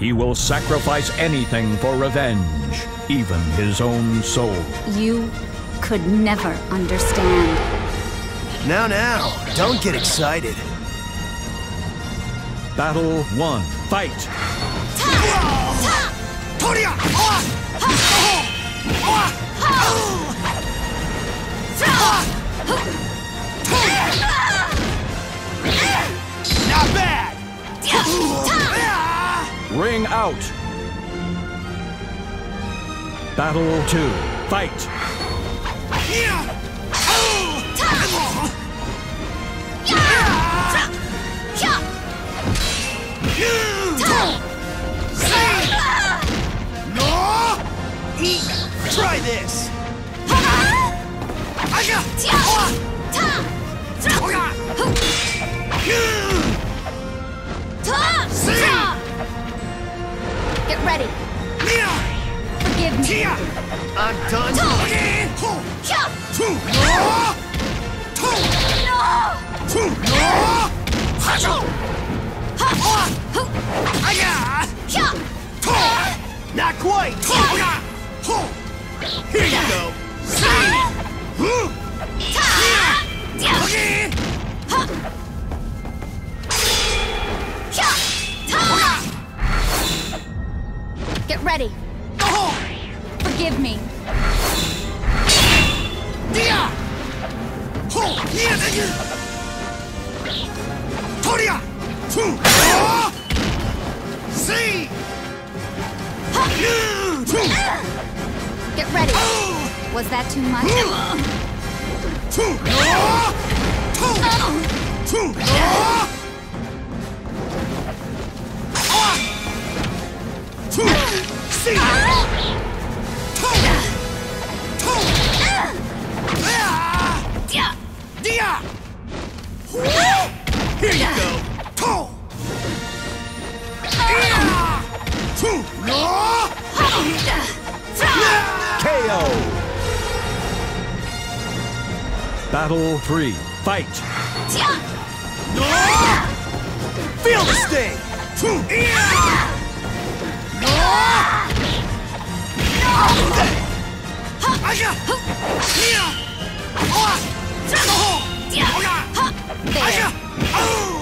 He will sacrifice anything for revenge, even his own soul. You could never understand. Now, now, don't get excited. Battle 1. Fight! Out! Battle 2. Fight! Try this! I'm done. Not quite! Here you go! See! Get ready. Oh. Was that too much? Two! Two! Two! See! Dia! Here you go! KO! Battle 3. Fight! Feel the sting! There. Get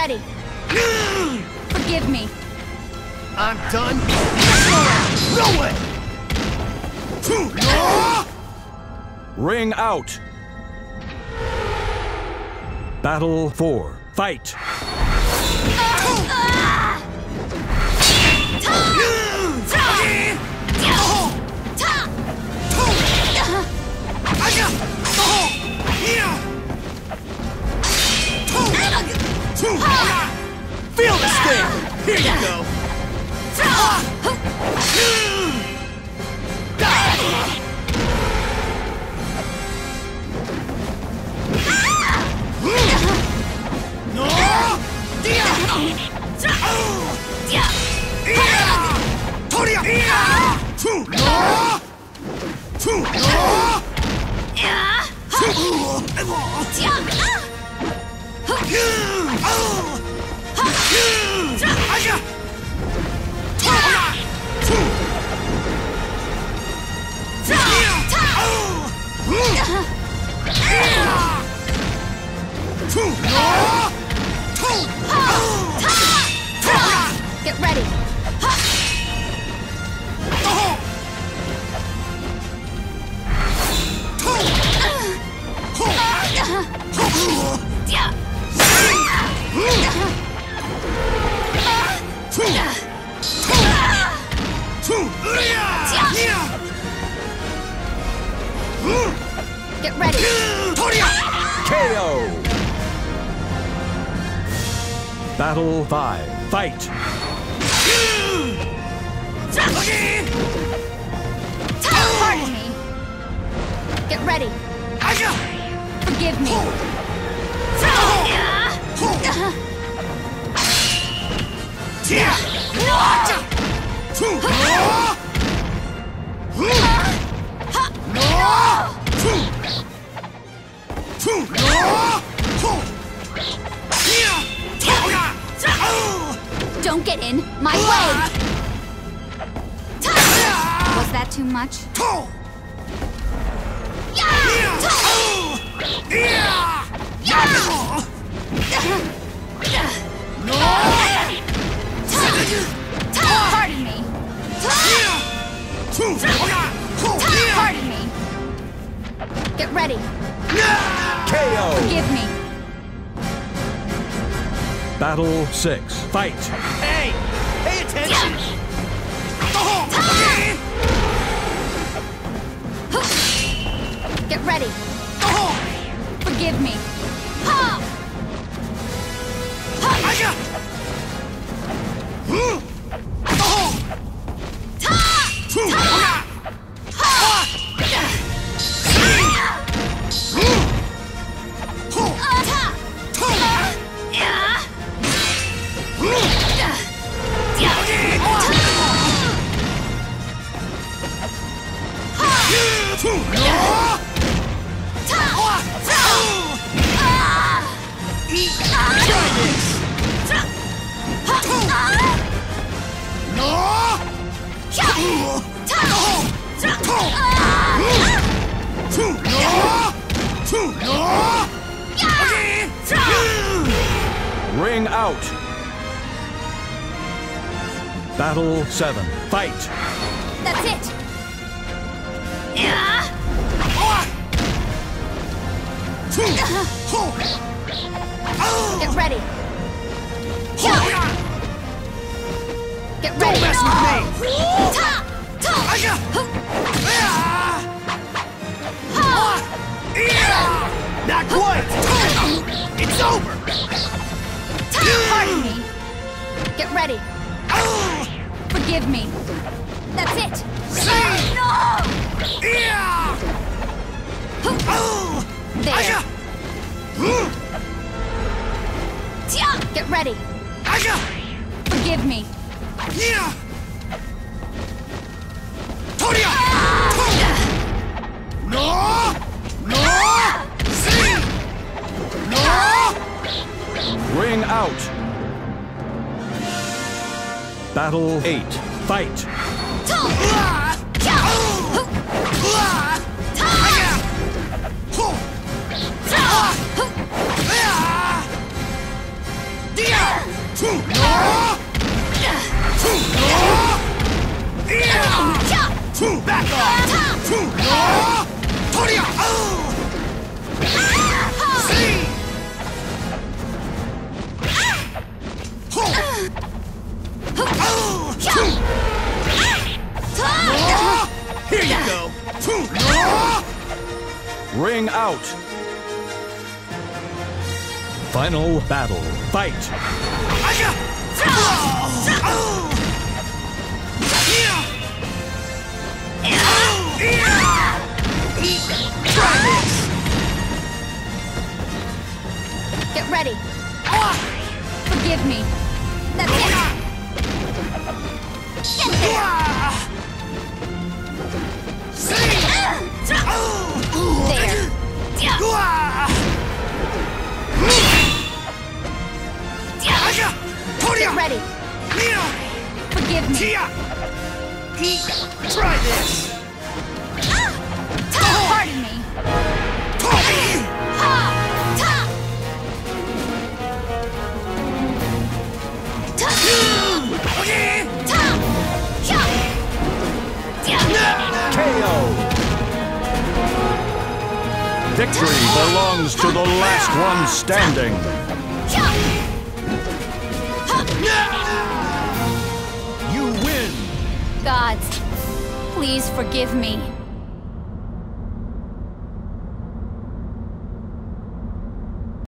ready. Forgive me. I'm done. No way! Ring out! Battle 4. Fight! Feel the sting! Here you go! No! Dia! Toria! Battle 5. Fight. Pardon me. Get ready. Forgive me. Don't get in my way. Was that too much? Pardon me. Pardon me. Get ready. KO. Forgive me. Battle 6. Fight. Hey! Pay attention! Oh, Get ready. Oh. Forgive me. Ring out. Battle 7. Fight. That's it. Get ready. Get ready. mess with me. Ta! Ta! Not quite! It's over! Pardon me. Get ready. Forgive me. That's it. No! There. Get ready. Forgive me. No! No! See! No! Ring out. Battle 8. Fight. Back off! Uh, Toria! Uh, uh. See! Here you go! Ring out. Final battle. Fight. Get ready. Forgive me. That's it. Get there. There. Get ready. Forgive me. Try this! Victory belongs to the last one standing. You win! Gods, Please forgive me.